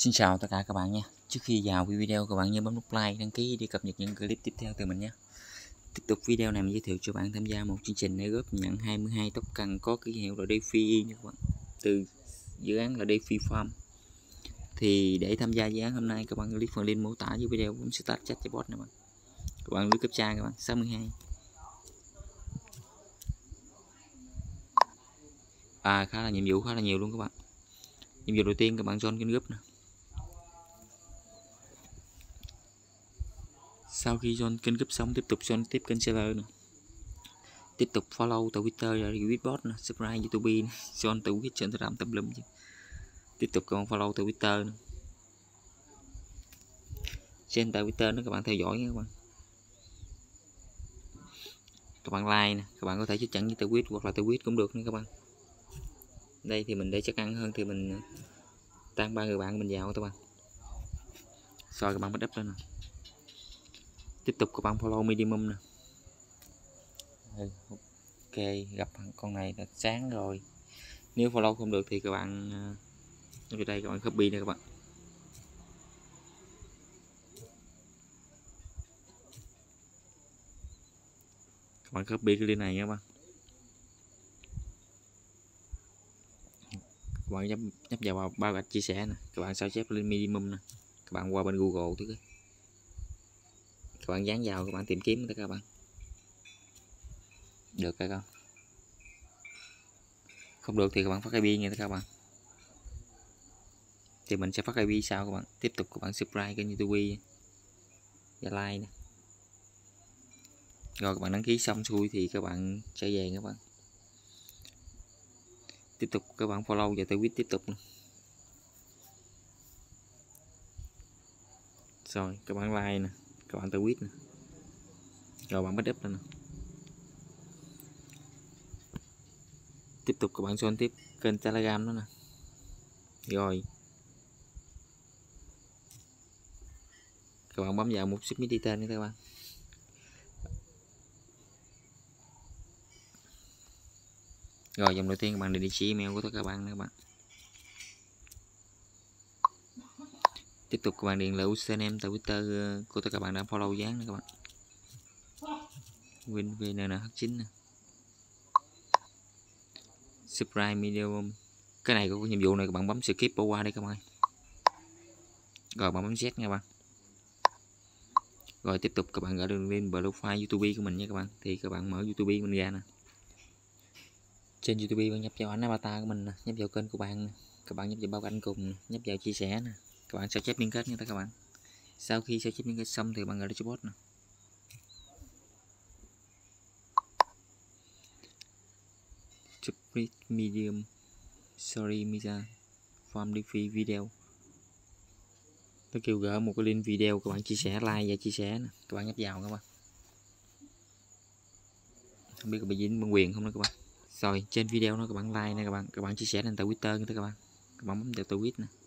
Xin chào tất cả các bạn nha. Trước khi vào video các bạn nhớ bấm nút like, đăng ký để cập nhật những clip tiếp theo từ mình nhé Tiếp tục video này mình giới thiệu cho bạn tham gia một chương trình để góp nhận 22 tóc cần có ký hiệu là DeFi nha các bạn. Từ dự án là DeFi Farm. Thì để tham gia dự án hôm nay các bạn click phần link mô tả dưới video bấm start chat chatbot nè bạn. Các bạn lướt cấp trang các bạn 62 À khá là nhiệm vụ khá là nhiều luôn các bạn. Nhiệm vụ đầu tiên các bạn join kênh group nè. Sau khi join kênh cấp sống tiếp tục join tiếp kênh server nè tiếp tục follow twitter và retweet nè subscribe youtube nè join tweet trên telegram tùm lum chứ. Tiếp tục các bạn follow twitter nè trên twitter nó các bạn theo dõi nha các bạn. Các bạn like nè, các bạn có thể chắc chắn như twitter hoặc là twitter cũng được nha các bạn. Đây thì mình để chắc ăn hơn thì mình ờ, tăng ba người bạn mình vào các bạn. Rồi các bạn bắt đắp lên nè tiếp tục các bạn follow minimum nè. Ừ, ok gặp con này là sáng rồi. Nếu follow không được thì các bạn ờ, ở đây các bạn copy nè các bạn. Các bạn copy cái link này nha các bạn. Các bạn nhấp nhấp vào bao gạch chia sẻ nè. Các bạn sao chép lên minimum nè. Các bạn qua bên google thứ các bạn dán vào, các bạn tìm kiếm tất các bạn. Được hay không không được thì các bạn phát IP nha các bạn. Thì mình sẽ phát IP sau các bạn. Tiếp tục các bạn subscribe kênh youtube và like nè. Rồi các bạn đăng ký xong xuôi thì các bạn sẽ về các bạn. Tiếp tục các bạn follow và tweet tiếp tục rồi, các bạn like nè các bạn quýt nè. Cầu bạn bắt up lên nè. Tiếp tục các bạn xem tiếp kênh telegram đó nè. Rồi. Các bạn bấm vào một submit tên nha các bạn. Rồi dòng đầu tiên các bạn địa chỉ email của tất cả các bạn các bạn. Tiếp tục các bạn điện lại username tại twitter ờ, của tất cả các bạn đã follow dán nữa các bạn. Win vnnh9 nè. Subscribe medium cái này có nhiệm vụ này các bạn bấm skip bỏ qua đi các bạn rồi bạn bấm Z nha các bạn. Rồi tiếp tục các bạn gửi đường link profile youtube của mình nha các bạn. Thì các bạn mở youtube mình ra nè. Trên youtube bạn nhập vào ảnh avatar của mình nè, nhập vào kênh của bạn nè. các bạn nhập vào bao cảnh cùng nhập vào chia sẻ nè các bạn sao chép liên kết nha các bạn? Sau khi sao chép liên kết xong thì bạn gọi cho bot nè. Split medium. Sorry media form diffi video. Nó kêu gỡ một cái link video các bạn chia sẻ like và chia sẻ nè. Các bạn nhấp vào các bạn. Không biết có bị dính bản quyền không đó các bạn. Rồi trên video nó các bạn like nè các bạn. Các bạn chia sẻ lên tại twitter nữa các bạn. Các bạn bấm vào tweet nè.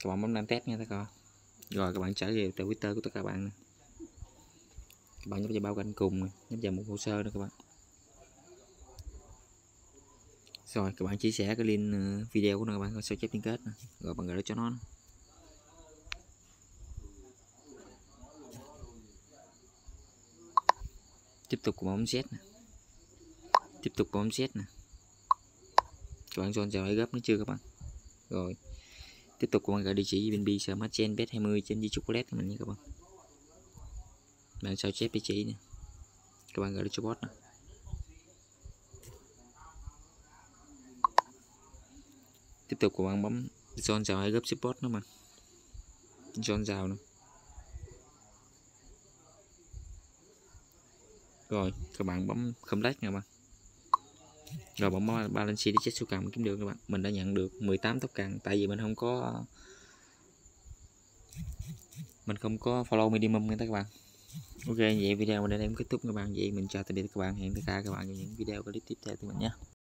Các bạn bấm đăng test nha các bạn rồi, các bạn trở về tại twitter của tất cả bạn nè. Các bạn nhấp vào bao cạnh cùng nè, nhấp vào một hồ sơ nữa các bạn. Rồi, các bạn chia sẻ cái link ờ, video của nó các bạn sao chép liên kết nè. rồi, bạn gửi cho nó tiếp tục bấm Z nè. Tiếp tục bấm Z nè. Các bạn chọn chào gấp nó chưa các bạn? Rồi tiếp tục các bạn gửi địa chỉ bên bi smart chen, bet 20 trên di chocolate mình nha các bạn. Bạn sao chép địa chỉ nè. Các bạn gửi cho bot nè. Tiếp tục các bạn bấm John chào hay gấp support nữa mà. John chào nữa rồi, các bạn bấm không lách nha các bạn rồi bấm balance đi check số cần kiếm được các bạn. Mình đã nhận được 18 tóc càng, tại vì mình không có, mình không có follow minimum nha các bạn. Ok, vậy video mình đến đây kết thúc các bạn. Vậy mình chào tạm biệt các bạn. Hẹn tất cả các bạn trong những video clip tiếp theo của mình nhé.